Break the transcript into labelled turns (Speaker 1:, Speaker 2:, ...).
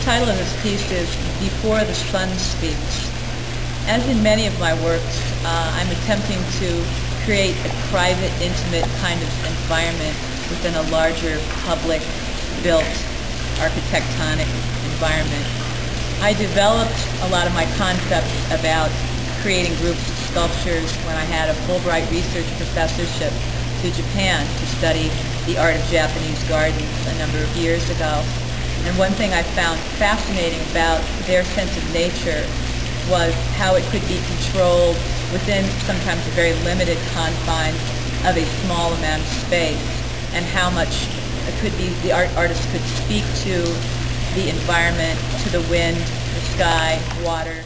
Speaker 1: title of this piece is Before the Sun Speaks. As in many of my works, uh, I'm attempting to create a private, intimate kind of environment within a larger public-built architectonic environment. I developed a lot of my concepts about creating groups of sculptures when I had a Fulbright research professorship to Japan to study the art of Japanese gardens a number of years ago. And one thing I found fascinating about their sense of nature was how it could be controlled within sometimes a very limited confines of a small amount of space and how much it could be the art artist could speak to the environment, to the wind, the sky, water,